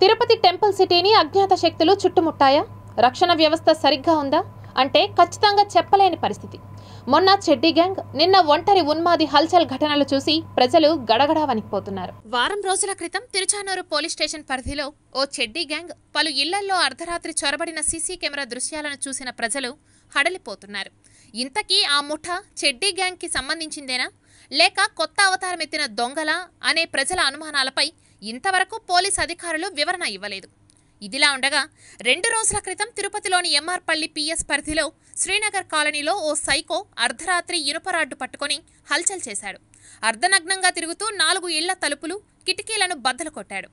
Tirupati temple సిటీని అజ్ఞాత శక్తులు చుట్టుముట్టాయా? రక్షణ వ్యవస్థ సరిగ్గా ఉందా? అంటే ఖచ్చితంగా చెప్పలేని పరిస్థితి. మొన్న చెడ్డీ గ్యాంగ్ నిన్న ఒంటరి ఉన్మాది హల్చల్ ఘటనలు చూసి ప్రజలు గడగడా వణికిపోతున్నారు వారం రోజుల క్రితం తిరుచానూరు పోలీస్ స్టేషన్ పరిధిలో ఓ చెడ్డీ గ్యాంగ్ పలు ఇళ్ళల్లో అర్ధరాత్రి చొరబడిన సీసీ కెమెరా దృశ్యాలను చూసిన ప్రజలు హడలిపోతున్నారు. ఇంతకీ ఆ ముఠ చెడ్డీ గ్యాంగ్కి సంబంధించిందేనా? లేక కొత్త అవతారం ఎత్తిన దొంగలా? అనే ప్రజల అనుమానాలపై ఇంతవరకు పోలీస్ అధికారులు వివరణ ఇవ్వలేదు. ఇదిలా ఉండగా రెండు రోజుల క్రితం తిరుపతిలోని ఎంఆర్పల్లి పిఎస్ పరిధిలో శ్రీనగర్ కాలనీలో ఓ సైకో అర్ధరాత్రి ఇనుపరాడ్డు పట్టుకొని హల్చల్ చేశాడు. అర్ధనగ్నంగా తిరుగుతూ నాలుగు ఇళ్ళ తలుపులు కిటికీలను బద్దలు కొట్టాడు.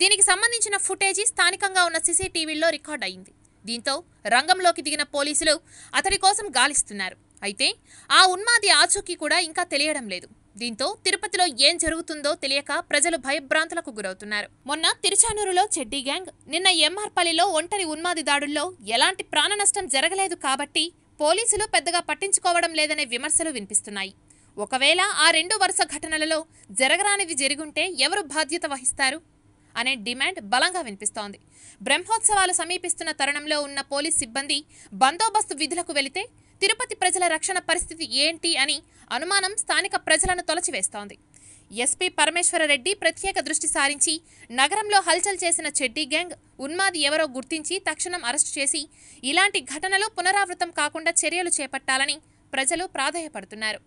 దీనికి సంబంధించిన ఫుటేజీ స్థానికంగా ఉన్న సీసీటీవీల్లో రికార్డ్ అయింది. దీంతో రంగంలోకి దిగిన పోలీసులు అతడి కోసం గాలిస్తున్నారు. అయితే ఆ ఉన్మాది ఆచూకీ కూడా ఇంకా తెలియడం లేదు. దీంతో తిరుపతిలో ఏం జరుగుతుందో తెలియక ప్రజలు భయభ్రాంతులకు గురవుతున్నారు. మొన్న తిరుచానూరులో చెడ్డీ గ్యాంగ్ నిన్న ఎంఆర్పల్లిలో ఒంటరి ఉన్మాది దాడుల్లో ఎలాంటి ప్రాణ నష్టం జరగలేదు కాబట్టి పోలీసులు పెద్దగా పట్టించుకోవడం లేదనే విమర్శలు వినిపిస్తున్నాయి. ఒకవేళ ఆ రెండు వరుస ఘటనలలో జరగరానివి జరుగుంటే ఎవరు బాధ్యత వహిస్తారు? అనే డిమాండ్ బలంగా వినిపిస్తోంది. బ్రహ్మోత్సవాలు సమీపిస్తున్న తరుణంలో ఉన్న పోలీస్ సిబ్బంది బందోబస్తు విధులకు వెళితే తిరుపతి ప్రజల రక్షణ పరిస్థితి ఏంటి అని అనుమానం స్థానిక ప్రజలను తొలచివేస్తోంది. ఎస్పీ పరమేశ్వరరెడ్డి ప్రత్యేక దృష్టి సారించి నగరంలో హల్చల్ చేసిన చెడ్డీ గ్యాంగ్ ఉన్మాది ఎవరో గుర్తించి తక్షణం అరెస్టు చేసి ఇలాంటి ఘటనలు పునరావృతం కాకుండా చర్యలు చేపట్టాలని ప్రజలు ప్రాధేయపడుతున్నారు.